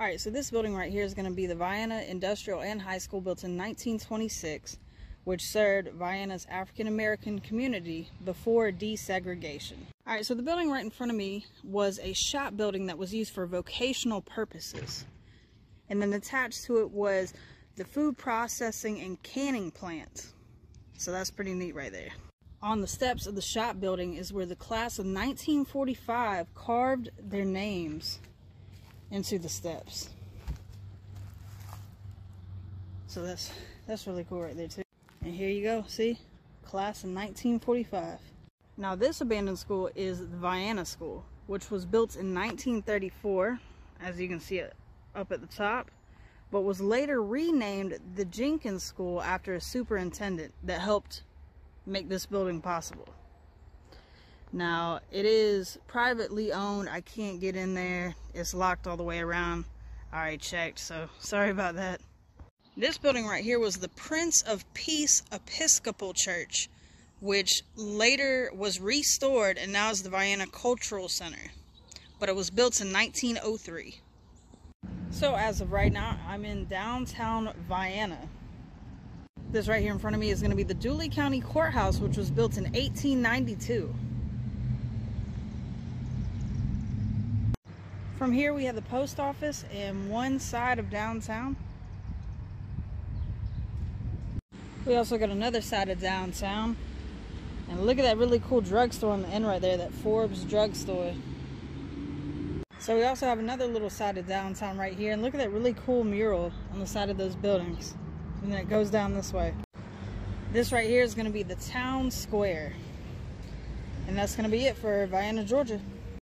All right, so this building right here is going to be the Vienna Industrial and High School built in 1926, which served Vienna's African American community before desegregation. All right, so the building right in front of me was a shop building that was used for vocational purposes. And then attached to it was the food processing and canning plant. So that's pretty neat right there. On the steps of the shop building is where the class of 1945 carved their names into the steps. So that's that's really cool right there too. And here you go, see? Class in 1945. Now this abandoned school is the Vienna School, which was built in 1934, as you can see it up at the top, but was later renamed the Jenkins School after a superintendent that helped make this building possible. Now, it is privately owned. I can't get in there. It's locked all the way around. I already checked, so sorry about that. This building right here was the Prince of Peace Episcopal Church, which later was restored and now is the Vienna Cultural Center. But it was built in 1903. So as of right now, I'm in downtown Vienna. This right here in front of me is going to be the Dooly County Courthouse, which was built in 1892. From here we have the post office and one side of downtown. We also got another side of downtown. And look at that really cool drugstore on the end right there, that Forbes drugstore. So we also have another little side of downtown right here. And look at that really cool mural on the side of those buildings. And then it goes down this way. This right here is going to be the town square. And that's going to be it for Vienna, Georgia.